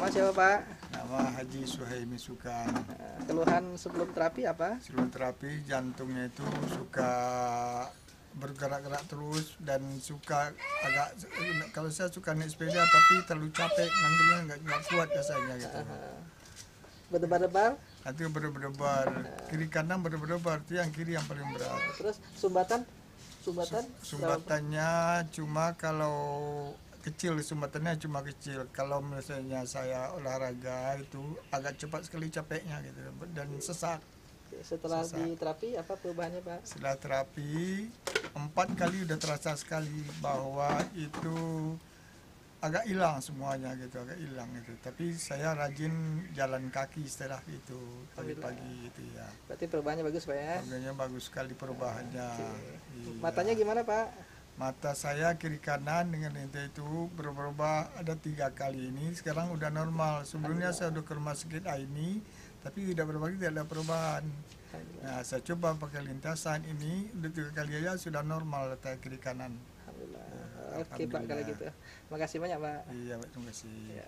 Nama siapa Pak? Nama Haji Suhaimi Sukan. Eh, Keluhan sebelum terapi apa? Sebelum terapi jantungnya itu suka bergerak-gerak terus dan suka agak kalau saya suka naik sepeda tapi terlalu capek nantinya nggak nggak kuat rasanya gitu. Eh, Berdebar-debar, Nanti berdebar kiri kanan berdebar itu yang kiri yang paling berat. terus sumbatan? Sumbatan? Sumbatannya cuma kalau kecil sumbatannya cuma kecil. Kalau misalnya saya olahraga itu agak cepat sekali capeknya gitu dan sesak. Setelah Susah. di terapi apa perubahannya Pak? Setelah terapi empat kali udah terasa sekali bahwa itu agak hilang semuanya gitu agak hilang gitu tapi saya rajin jalan kaki setelah itu pagi-pagi gitu ya Berarti perubahannya bagus Pak ya? harganya bagus sekali perubahannya Iya. Matanya gimana Pak? Mata saya kiri kanan dengan ente itu berubah ada tiga kali ini sekarang udah normal sebelumnya saya udah ke rumah sakit ini tapi tidak berubah tidak ada perubahan nah saya coba pakai lintasan ini udah tiga kali aja sudah normal letak kiri kanan Alhamdulillah. Oke Pak kalau gitu. Makasih banyak Pak. iya terima kasih Ya.